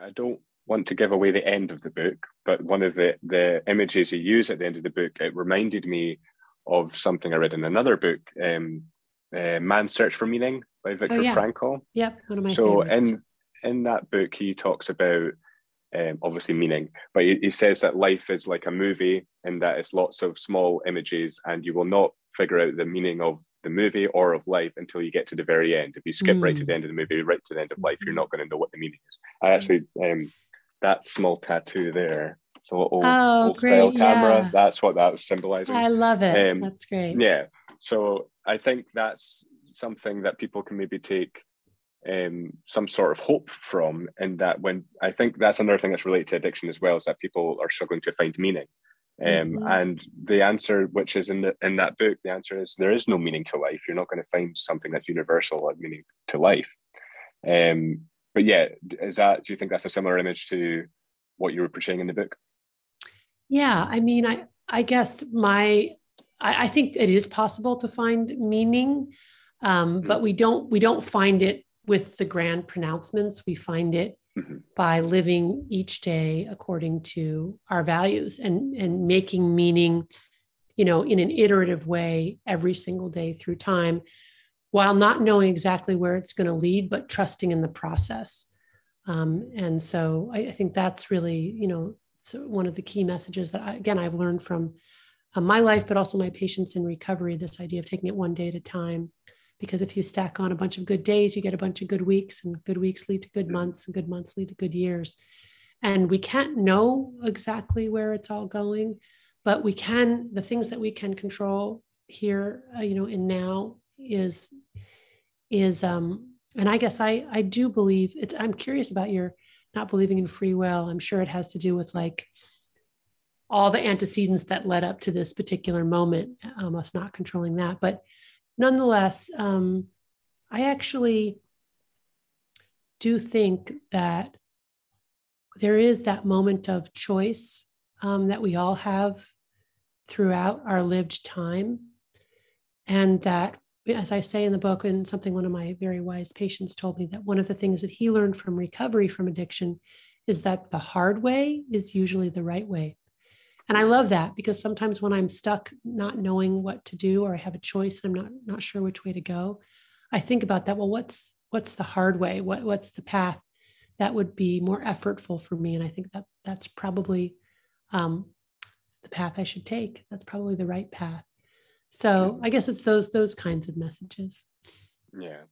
I don't want to give away the end of the book, but one of the, the images you use at the end of the book, it reminded me of something I read in another book, um, uh, Man's Search for Meaning by Viktor oh, yeah. Frankl. Yep, one of my so favorites. in in that book, he talks about um, obviously meaning, but he, he, says that life is like a movie and that it's lots of small images, and you will not figure out the meaning of the movie or of life until you get to the very end. If you skip mm. right to the mm. end of the movie, right to the end of life, you're not going to know what the meaning is. I actually, um, that small tattoo there, it's a little old, oh, old style camera. Yeah. That's what that was symbolizing. I love it. Um, that's great. Yeah. So I think that's something that people can maybe take um, some sort of hope from and that when i think that's another thing that's related to addiction as well is that people are struggling to find meaning. Um, mm-hmm. and the answer which is in the in that book the answer is there is no meaning to life. You're not going to find something that's universal like meaning to life. Um, but yeah is that do you think that's a similar image to what you were portraying in the book? Yeah i mean i i guess my i, I think it is possible to find meaning um, but we don't we don't find it with the grand pronouncements. We find it mm-hmm. by living each day according to our values and, and making meaning, you know, in an iterative way every single day through time, while not knowing exactly where it's going to lead, but trusting in the process. Um, and so I, I, think that's really, you know, one of the key messages that I, again I've learned from uh, my life, but also my patients in recovery. This idea of taking it one day at a time, because if you stack on a bunch of good days, you get a bunch of good weeks, and good weeks lead to good months, and good months lead to good years. And we can't know exactly where it's all going, but we can, the things that we can control here, uh, you know, in now is, is, um, and I guess I, I do believe it's, I'm curious about your not believing in free will. I'm sure it has to do with like, all the antecedents that led up to this particular moment, um, us not controlling that. But nonetheless, um, I actually do think that there is that moment of choice um, that we all have throughout our lived time. And that, as I say in the book, and something one of my very wise patients told me, that one of the things that he learned from recovery from addiction is that the hard way is usually the right way. And I love that because sometimes when I'm stuck not knowing what to do or I have a choice and I'm not not sure which way to go, I think about that. Well, what's what's the hard way? What what's the path that would be more effortful for me? And I think that that's probably um, the path I should take. That's probably the right path. So I guess it's those those kinds of messages. Yeah,